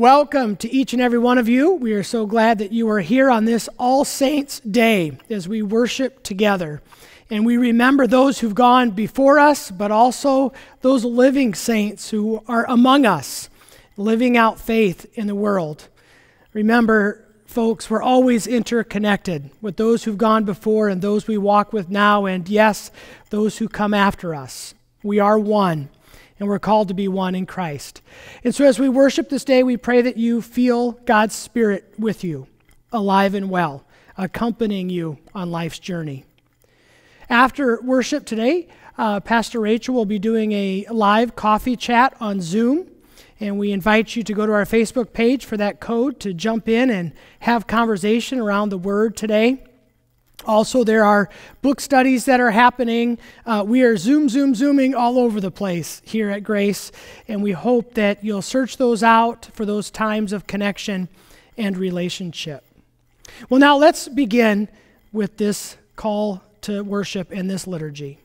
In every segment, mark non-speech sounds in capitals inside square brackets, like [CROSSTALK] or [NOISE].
welcome to each and every one of you. We are so glad that you are here on this All Saints Day as we worship together. And we remember those who've gone before us, but also those living saints who are among us, living out faith in the world. Remember, folks, we're always interconnected with those who've gone before and those we walk with now, and yes, those who come after us. We are one and we're called to be one in Christ. And so, as we worship this day, we pray that you feel God's Spirit with you, alive and well, accompanying you on life's journey. After worship today, uh, Pastor Rachel will be doing a live coffee chat on Zoom. And we invite you to go to our Facebook page for that code to jump in and have conversation around the word today. Also, there are book studies that are happening. Uh, we are zoom, zoom, zooming all over the place here at Grace, and we hope that you'll search those out for those times of connection and relationship. Well, now let's begin with this call to worship in this liturgy.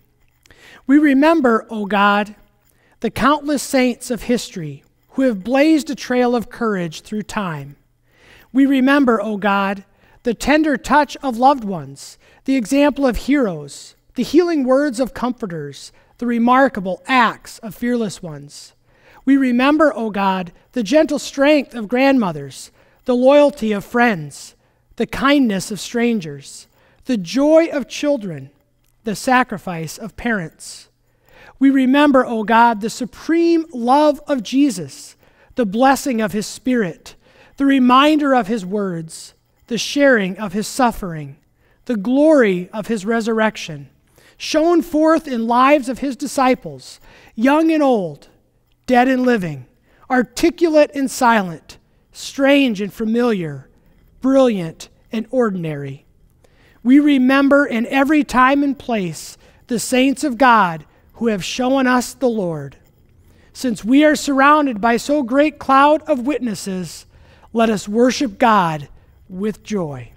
We remember, O God, the countless saints of history who have blazed a trail of courage through time. We remember, O oh God, the tender touch of loved ones, the example of heroes, the healing words of comforters, the remarkable acts of fearless ones. We remember, O God, the gentle strength of grandmothers, the loyalty of friends, the kindness of strangers, the joy of children, the sacrifice of parents. We remember, O God, the supreme love of Jesus, the blessing of his Spirit, the reminder of his words, the sharing of his suffering, the glory of his resurrection, shown forth in lives of his disciples, young and old, dead and living, articulate and silent, strange and familiar, brilliant and ordinary. We remember in every time and place the saints of God who have shown us the Lord. Since we are surrounded by so great cloud of witnesses, let us worship God with joy.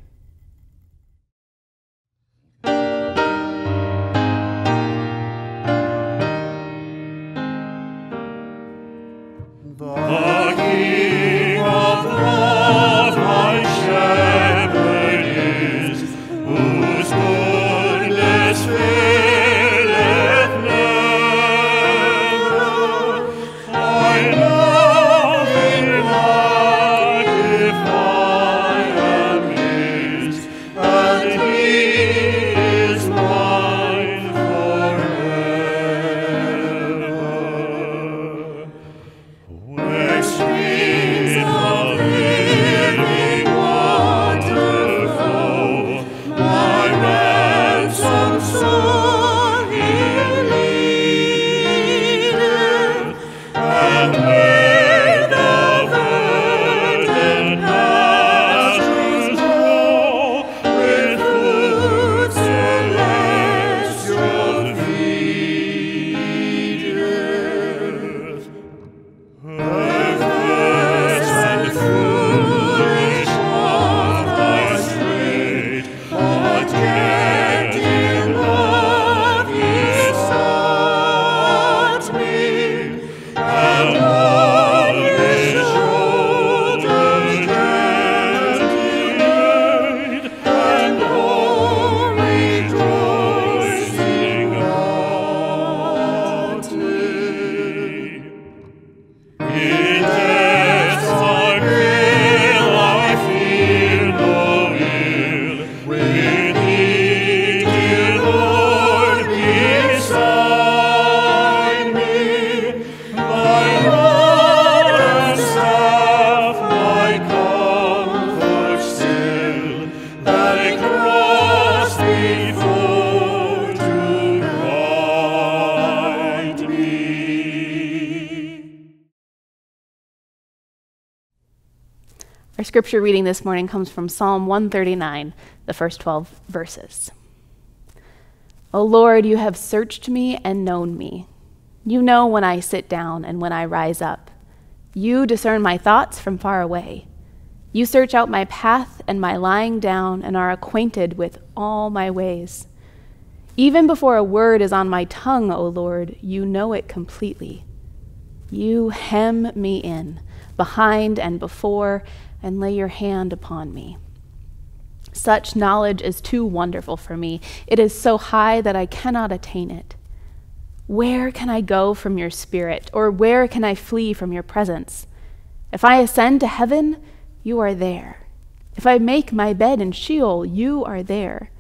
Scripture reading this morning comes from Psalm 139, the first 12 verses. O Lord, you have searched me and known me. You know when I sit down and when I rise up. You discern my thoughts from far away. You search out my path and my lying down and are acquainted with all my ways. Even before a word is on my tongue, O Lord, you know it completely. You hem me in behind and before, and lay your hand upon me. Such knowledge is too wonderful for me. It is so high that I cannot attain it. Where can I go from your spirit, or where can I flee from your presence? If I ascend to heaven, you are there. If I make my bed in Sheol, you are there.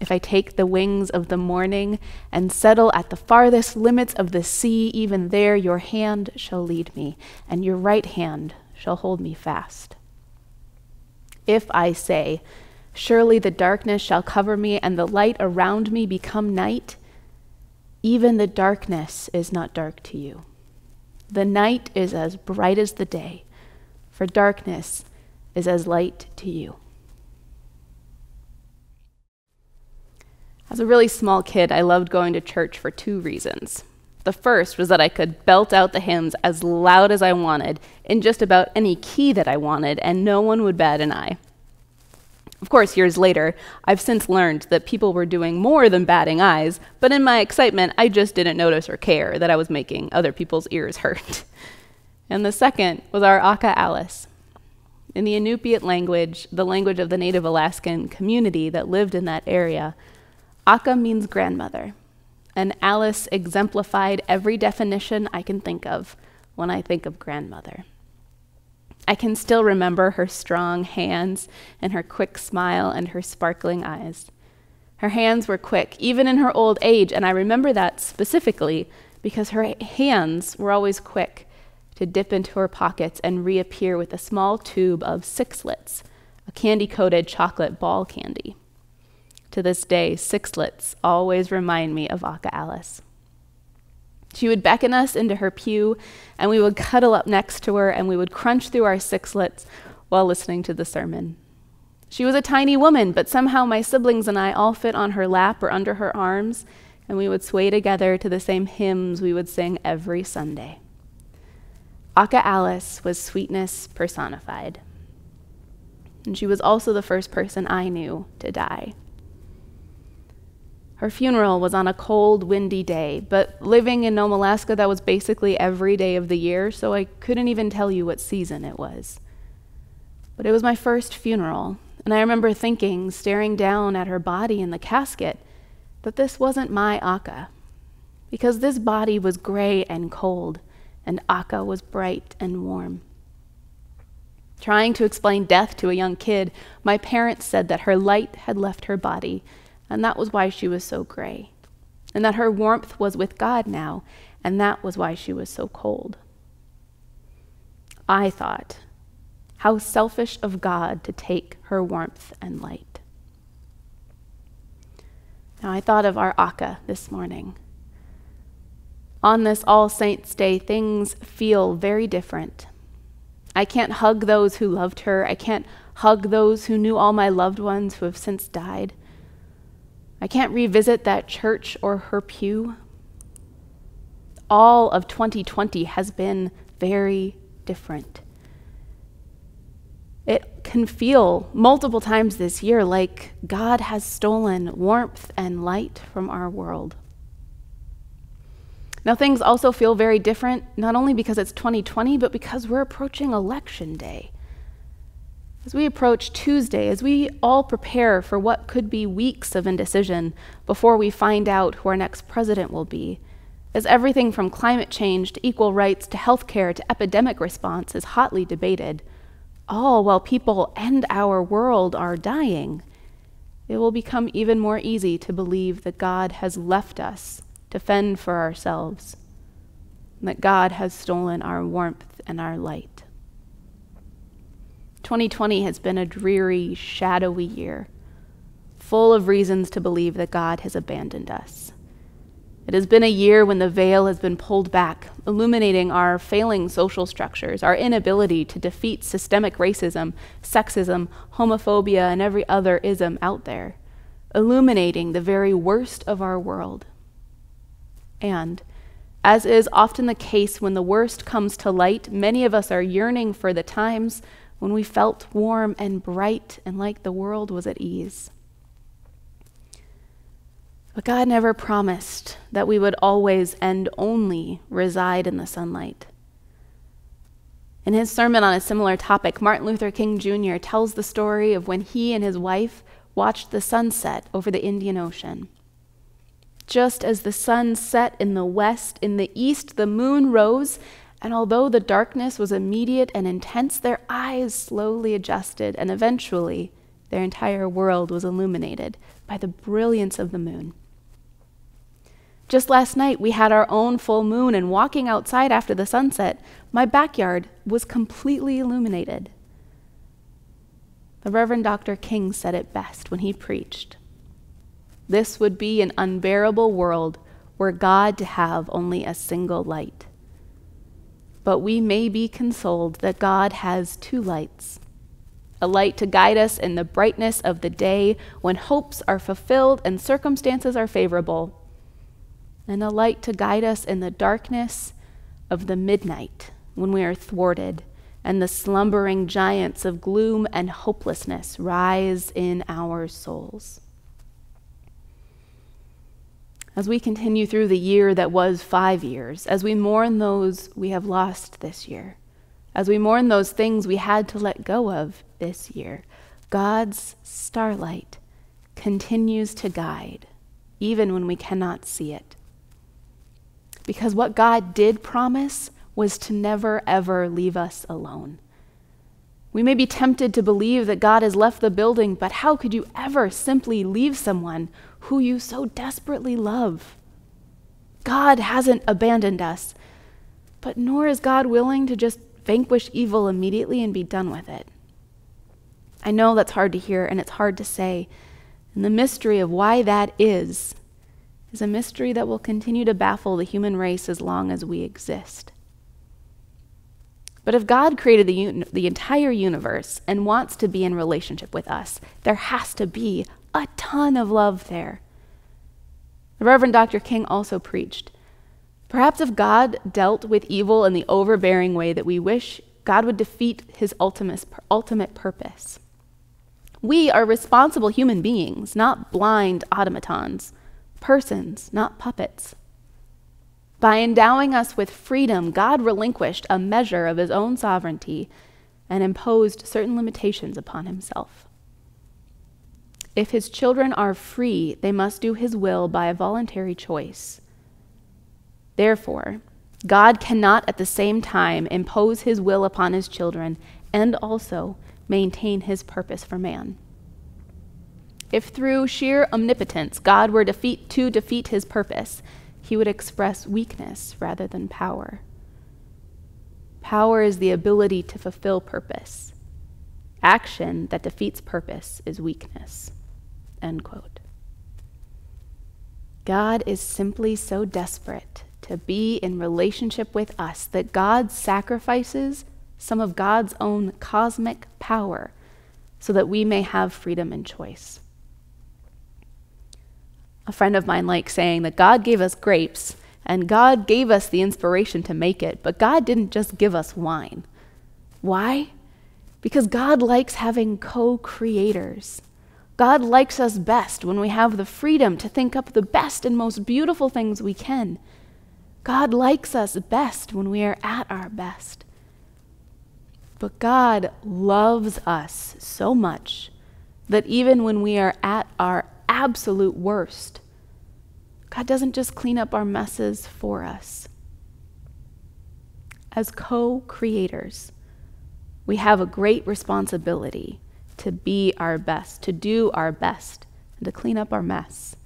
If I take the wings of the morning and settle at the farthest limits of the sea, even there your hand shall lead me, and your right hand shall hold me fast. If I say, Surely the darkness shall cover me, and the light around me become night, even the darkness is not dark to you. The night is as bright as the day, for darkness is as light to you. As a really small kid, I loved going to church for two reasons. The first was that I could belt out the hymns as loud as I wanted in just about any key that I wanted, and no one would bat an eye. Of course, years later, I've since learned that people were doing more than batting eyes, but in my excitement, I just didn't notice or care that I was making other people's ears hurt. [LAUGHS] and the second was our Aka Alice. In the Inupiat language, the language of the native Alaskan community that lived in that area, Aka means grandmother, and Alice exemplified every definition I can think of when I think of grandmother. I can still remember her strong hands and her quick smile and her sparkling eyes. Her hands were quick, even in her old age, and I remember that specifically because her hands were always quick to dip into her pockets and reappear with a small tube of sixlets, a candy coated chocolate ball candy. To this day, sixlets always remind me of Aka Alice. She would beckon us into her pew, and we would cuddle up next to her, and we would crunch through our sixlets while listening to the sermon. She was a tiny woman, but somehow my siblings and I all fit on her lap or under her arms, and we would sway together to the same hymns we would sing every Sunday. Aka Alice was sweetness personified. And she was also the first person I knew to die. Her funeral was on a cold, windy day, but living in Nome, Alaska, that was basically every day of the year, so I couldn't even tell you what season it was. But it was my first funeral, and I remember thinking, staring down at her body in the casket, that this wasn't my Akka, because this body was gray and cold, and Akka was bright and warm. Trying to explain death to a young kid, my parents said that her light had left her body and that was why she was so gray. And that her warmth was with God now, and that was why she was so cold. I thought, how selfish of God to take her warmth and light. Now, I thought of our Akka this morning. On this All Saints' Day, things feel very different. I can't hug those who loved her. I can't hug those who knew all my loved ones who have since died. I can't revisit that church or her pew. All of 2020 has been very different. It can feel multiple times this year like God has stolen warmth and light from our world. Now, things also feel very different, not only because it's 2020, but because we're approaching election day. As we approach Tuesday, as we all prepare for what could be weeks of indecision before we find out who our next president will be, as everything from climate change to equal rights to health care to epidemic response is hotly debated, all while people and our world are dying, it will become even more easy to believe that God has left us to fend for ourselves, that God has stolen our warmth and our light. 2020 has been a dreary, shadowy year, full of reasons to believe that God has abandoned us. It has been a year when the veil has been pulled back, illuminating our failing social structures, our inability to defeat systemic racism, sexism, homophobia, and every other ism out there, illuminating the very worst of our world. And, as is often the case when the worst comes to light, many of us are yearning for the times when we felt warm and bright and like the world was at ease. But God never promised that we would always and only reside in the sunlight. In his sermon on a similar topic, Martin Luther King Jr. tells the story of when he and his wife watched the sunset over the Indian Ocean. Just as the sun set in the west, in the east the moon rose, and although the darkness was immediate and intense, their eyes slowly adjusted, and eventually their entire world was illuminated by the brilliance of the moon. Just last night, we had our own full moon, and walking outside after the sunset, my backyard was completely illuminated. The Reverend Dr. King said it best when he preached. This would be an unbearable world were God to have only a single light. But we may be consoled that God has two lights a light to guide us in the brightness of the day when hopes are fulfilled and circumstances are favorable, and a light to guide us in the darkness of the midnight when we are thwarted and the slumbering giants of gloom and hopelessness rise in our souls. As we continue through the year that was five years, as we mourn those we have lost this year, as we mourn those things we had to let go of this year, God's starlight continues to guide, even when we cannot see it. Because what God did promise was to never, ever leave us alone. We may be tempted to believe that God has left the building, but how could you ever simply leave someone who you so desperately love? God hasn't abandoned us, but nor is God willing to just vanquish evil immediately and be done with it. I know that's hard to hear and it's hard to say, and the mystery of why that is is a mystery that will continue to baffle the human race as long as we exist. But if God created the, the entire universe and wants to be in relationship with us, there has to be ton of love there. The Reverend Dr. King also preached Perhaps if God dealt with evil in the overbearing way that we wish, God would defeat his ultimate, ultimate purpose. We are responsible human beings, not blind automatons, persons, not puppets. By endowing us with freedom, God relinquished a measure of his own sovereignty and imposed certain limitations upon himself. If his children are free, they must do his will by a voluntary choice. Therefore, God cannot at the same time impose his will upon his children and also maintain his purpose for man. If through sheer omnipotence God were defeat, to defeat his purpose, he would express weakness rather than power. Power is the ability to fulfill purpose. Action that defeats purpose is weakness. End quote. God is simply so desperate to be in relationship with us that God sacrifices some of God's own cosmic power so that we may have freedom and choice. A friend of mine likes saying that God gave us grapes and God gave us the inspiration to make it, but God didn't just give us wine. Why? Because God likes having co creators. God likes us best when we have the freedom to think up the best and most beautiful things we can. God likes us best when we are at our best. But God loves us so much that even when we are at our absolute worst. God doesn't just clean up our messes for us. As co creators, we have a great responsibility to be our best, to do our best, and to clean up our mess.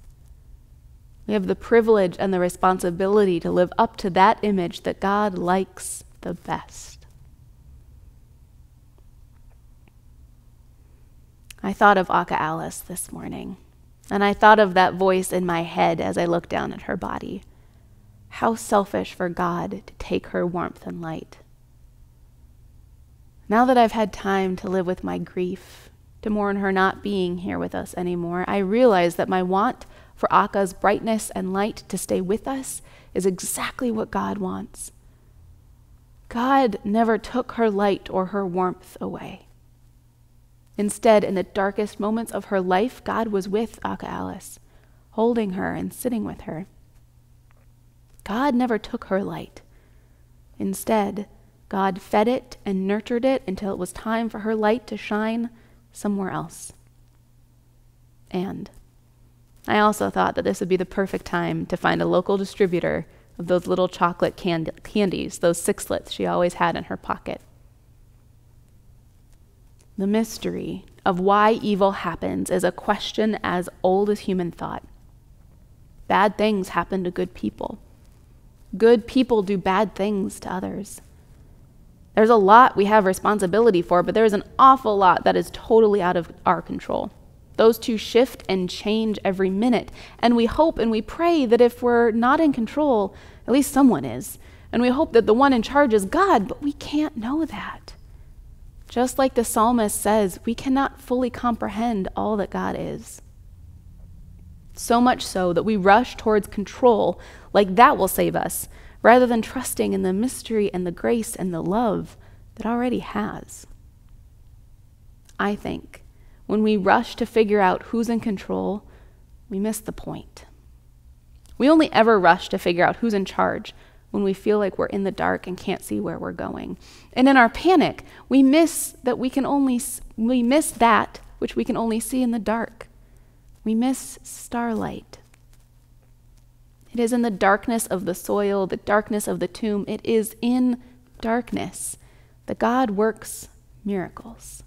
We have the privilege and the responsibility to live up to that image that God likes the best. I thought of Aka Alice this morning. And I thought of that voice in my head as I looked down at her body. How selfish for God to take her warmth and light. Now that I've had time to live with my grief, to mourn her not being here with us anymore, I realize that my want for Aka's brightness and light to stay with us is exactly what God wants. God never took her light or her warmth away. Instead, in the darkest moments of her life, God was with Aka Alice, holding her and sitting with her. God never took her light. Instead, God fed it and nurtured it until it was time for her light to shine somewhere else. And I also thought that this would be the perfect time to find a local distributor of those little chocolate cand- candies, those sixlets she always had in her pocket. The mystery of why evil happens is a question as old as human thought. Bad things happen to good people. Good people do bad things to others. There's a lot we have responsibility for, but there's an awful lot that is totally out of our control. Those two shift and change every minute. And we hope and we pray that if we're not in control, at least someone is. And we hope that the one in charge is God, but we can't know that. Just like the psalmist says, we cannot fully comprehend all that God is. So much so that we rush towards control like that will save us, rather than trusting in the mystery and the grace and the love that already has. I think when we rush to figure out who's in control, we miss the point. We only ever rush to figure out who's in charge when we feel like we're in the dark and can't see where we're going. And in our panic, we miss that we can only we miss that which we can only see in the dark. We miss starlight. It is in the darkness of the soil, the darkness of the tomb. It is in darkness that God works miracles.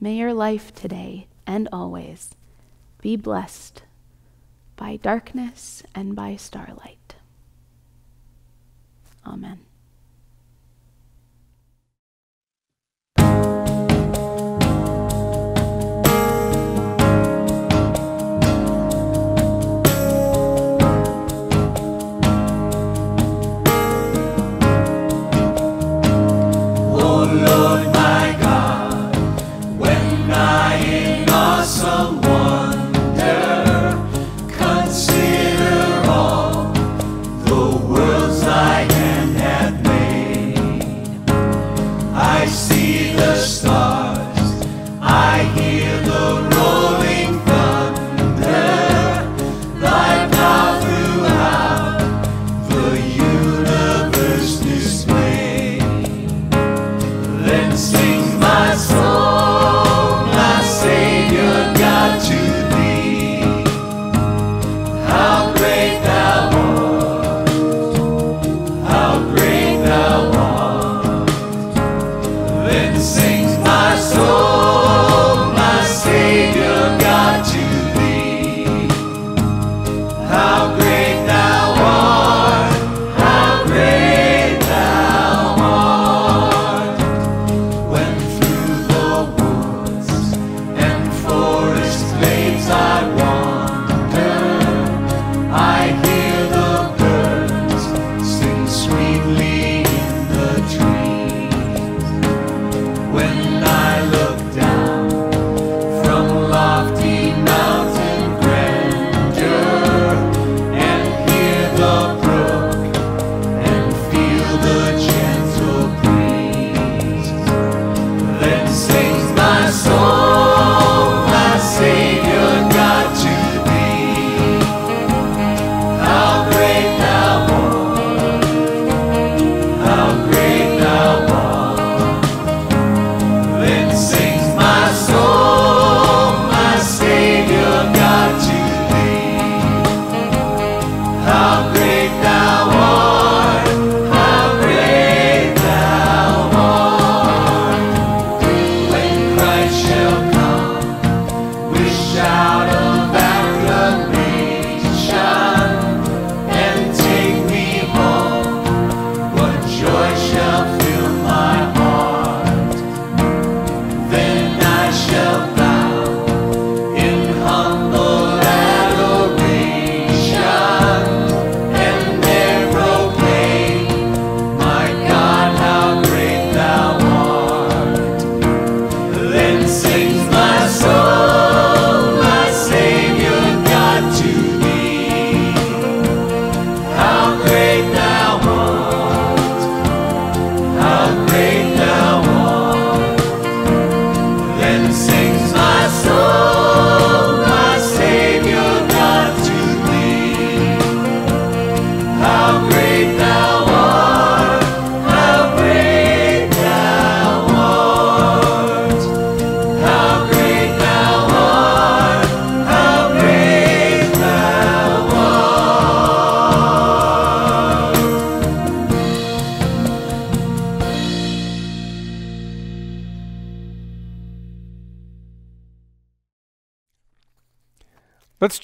May your life today and always be blessed by darkness and by starlight. Amen.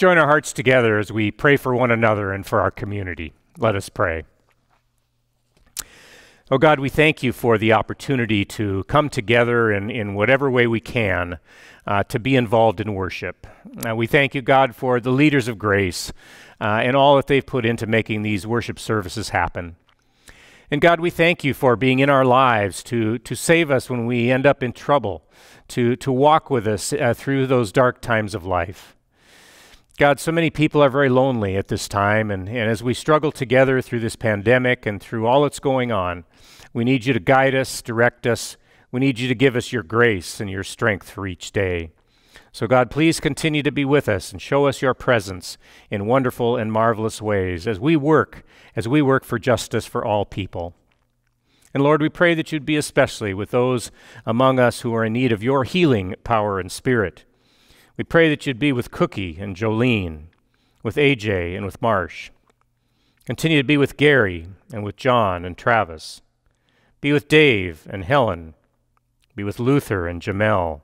Join our hearts together as we pray for one another and for our community. Let us pray. Oh God, we thank you for the opportunity to come together in, in whatever way we can uh, to be involved in worship. Uh, we thank you, God, for the leaders of grace uh, and all that they've put into making these worship services happen. And God, we thank you for being in our lives to, to save us when we end up in trouble, to, to walk with us uh, through those dark times of life. God, so many people are very lonely at this time, and, and as we struggle together through this pandemic and through all that's going on, we need you to guide us, direct us. We need you to give us your grace and your strength for each day. So, God, please continue to be with us and show us your presence in wonderful and marvelous ways as we work, as we work for justice for all people. And Lord, we pray that you'd be especially with those among us who are in need of your healing power and spirit. We pray that you'd be with Cookie and Jolene, with AJ and with Marsh. Continue to be with Gary and with John and Travis. Be with Dave and Helen. Be with Luther and Jamel.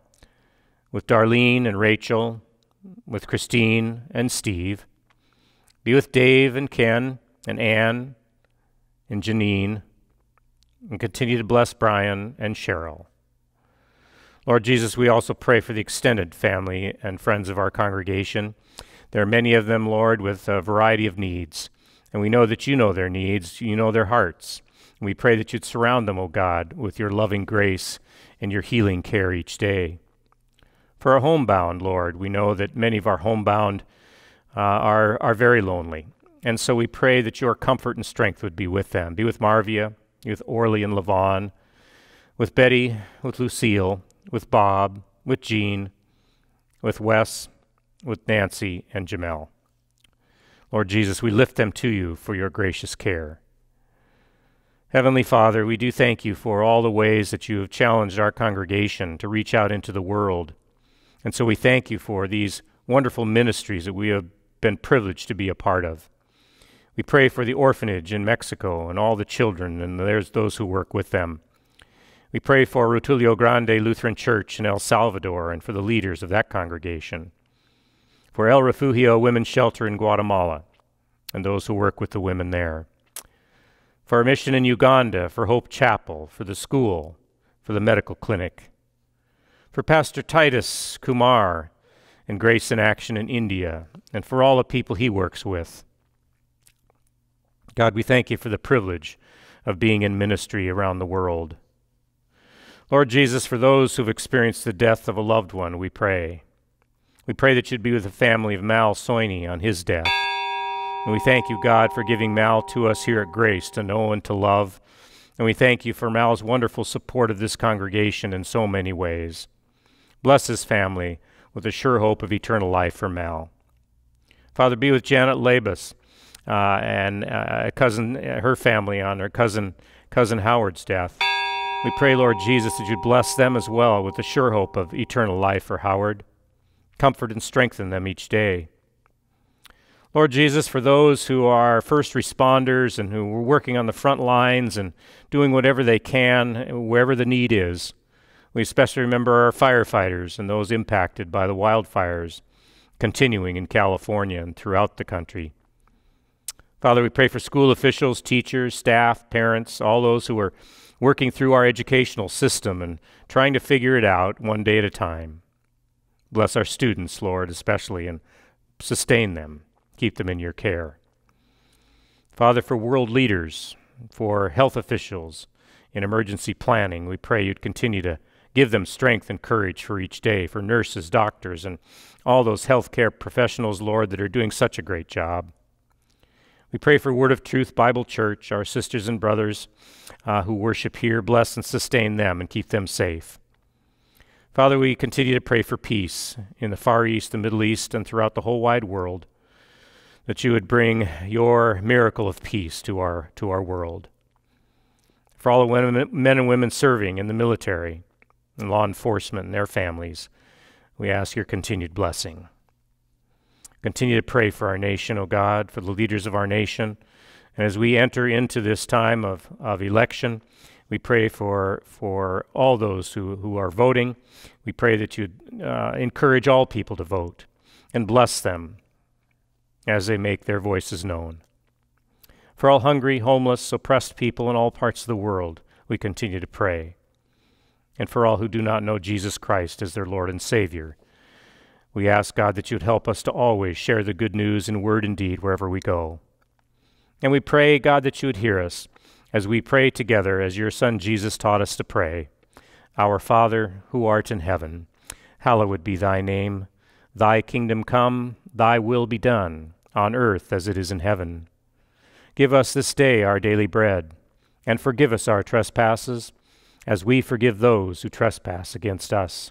With Darlene and Rachel. With Christine and Steve. Be with Dave and Ken and Anne and Janine. And continue to bless Brian and Cheryl. Lord Jesus, we also pray for the extended family and friends of our congregation. There are many of them, Lord, with a variety of needs. And we know that you know their needs, you know their hearts. And we pray that you'd surround them, O God, with your loving grace and your healing care each day. For our homebound, Lord, we know that many of our homebound uh, are, are very lonely. And so we pray that your comfort and strength would be with them. Be with Marvia, be with Orly and Levon, with Betty, with Lucille, with Bob, with Jean, with Wes, with Nancy, and Jamel. Lord Jesus, we lift them to you for your gracious care. Heavenly Father, we do thank you for all the ways that you have challenged our congregation to reach out into the world. And so we thank you for these wonderful ministries that we have been privileged to be a part of. We pray for the orphanage in Mexico and all the children, and there's those who work with them. We pray for Rotulio Grande Lutheran Church in El Salvador and for the leaders of that congregation. For El Refugio Women's Shelter in Guatemala and those who work with the women there. For our mission in Uganda, for Hope Chapel, for the school, for the medical clinic. For Pastor Titus Kumar and Grace in Action in India, and for all the people he works with. God, we thank you for the privilege of being in ministry around the world. Lord Jesus, for those who've experienced the death of a loved one, we pray. We pray that you'd be with the family of Mal Soini on his death. And we thank you, God, for giving Mal to us here at Grace to know and to love. And we thank you for Mal's wonderful support of this congregation in so many ways. Bless his family with a sure hope of eternal life for Mal. Father, be with Janet Labus uh, and uh, cousin, her family on her cousin, cousin Howard's death. We pray, Lord Jesus, that you'd bless them as well with the sure hope of eternal life for Howard. Comfort and strengthen them each day. Lord Jesus, for those who are first responders and who are working on the front lines and doing whatever they can, wherever the need is, we especially remember our firefighters and those impacted by the wildfires continuing in California and throughout the country. Father, we pray for school officials, teachers, staff, parents, all those who are working through our educational system and trying to figure it out one day at a time. Bless our students, Lord, especially, and sustain them. Keep them in your care. Father, for world leaders, for health officials in emergency planning, we pray you'd continue to give them strength and courage for each day, for nurses, doctors, and all those healthcare professionals, Lord, that are doing such a great job. We pray for Word of Truth Bible Church, our sisters and brothers uh, who worship here. Bless and sustain them and keep them safe. Father, we continue to pray for peace in the Far East, the Middle East, and throughout the whole wide world, that you would bring your miracle of peace to our, to our world. For all the women, men and women serving in the military and law enforcement and their families, we ask your continued blessing. Continue to pray for our nation, O God, for the leaders of our nation. And as we enter into this time of, of election, we pray for, for all those who, who are voting. We pray that you uh, encourage all people to vote. and bless them as they make their voices known. For all hungry, homeless, oppressed people in all parts of the world, we continue to pray. And for all who do not know Jesus Christ as their Lord and Savior, we ask God that you'd help us to always share the good news in word and deed wherever we go. And we pray, God, that you would hear us as we pray together as your Son Jesus taught us to pray. Our Father, who art in heaven, hallowed be thy name. Thy kingdom come, thy will be done, on earth as it is in heaven. Give us this day our daily bread, and forgive us our trespasses, as we forgive those who trespass against us.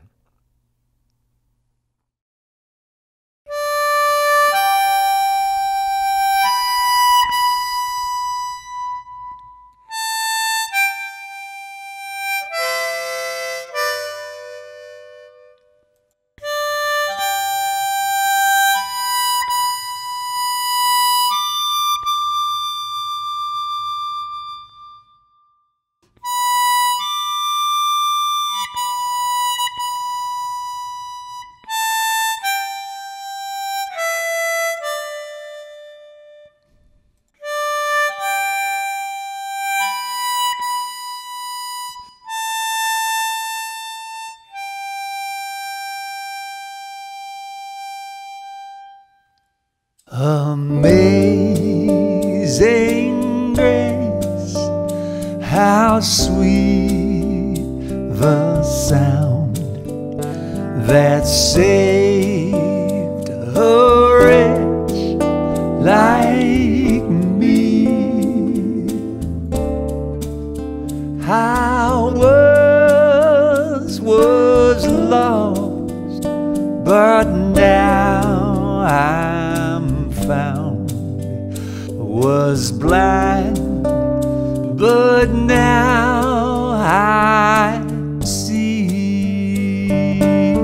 But now I see see.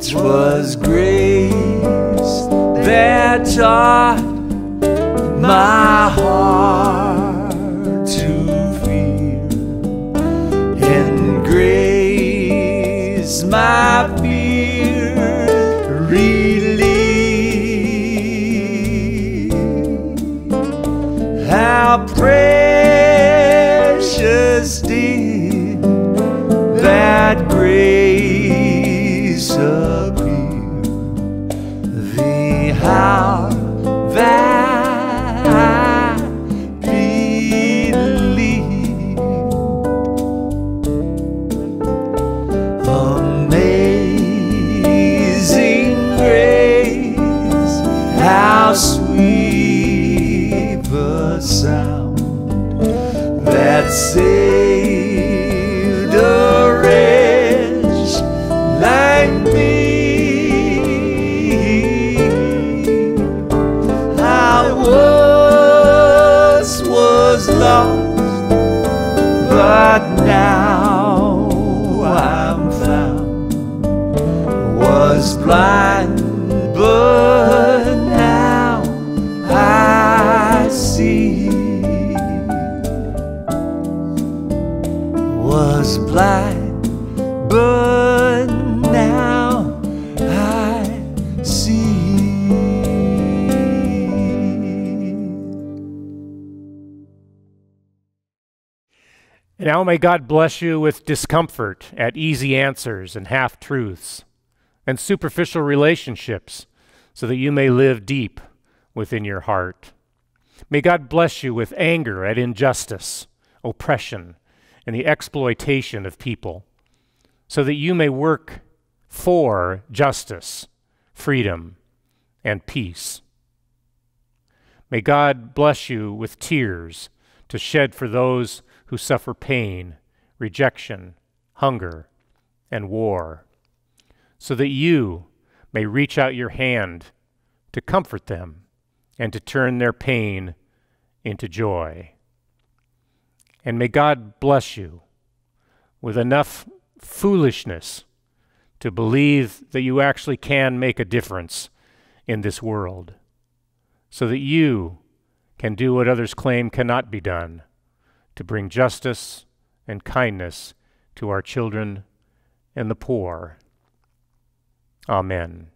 'Twas grace that taught my How precious did that may God bless you with discomfort at easy answers and half truths and superficial relationships so that you may live deep within your heart. May God bless you with anger at injustice, oppression, and the exploitation of people so that you may work for justice, freedom, and peace. May God bless you with tears to shed for those who suffer pain, rejection, hunger, and war, so that you may reach out your hand to comfort them and to turn their pain into joy. And may God bless you with enough foolishness to believe that you actually can make a difference in this world, so that you can do what others claim cannot be done to bring justice and kindness to our children and the poor. Amen.